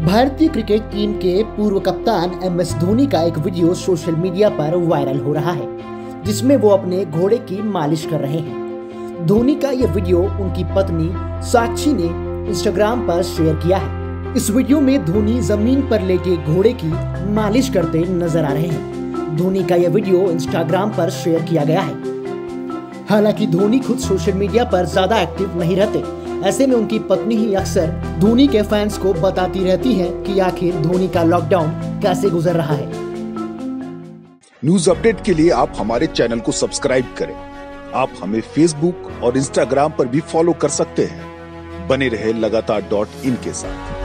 भारतीय cricket team के पूर्व कप्तान एम एस धोनी का एक वीडियो सोशल मीडिया पर वायरल हो रहा है, जिसमें वो अपने घोड़े की मालिश कर रहे हैं। धोनी का ये वीडियो उनकी पत्नी साक्षी ने इंस्टाग्राम पर शेयर किया है। इस वीडियो में धोनी ज़मीन पर लेटे घोड़े की मालिश करते नज़र आ रहे हैं। धोनी का यह वीडियो इंस्टाग्राम पर शेयर किया गया है। हालाँकि धोनी खुद सोशल मीडिया पर ज़्यादा एक्टिव नहीं रहते ऐसे में उनकी पत्नी ही अक्सर धोनी के फैंस को बताती रहती है कि आखिर धोनी का लॉकडाउन कैसे गुजर रहा है। न्यूज़ अपडेट के लिए आप हमारे चैनल को सब्सक्राइब करें। आप हमें फेसबुक और इंस्टाग्राम पर भी फॉलो कर सकते हैं। बने रहे लगातार डॉट इन के साथ।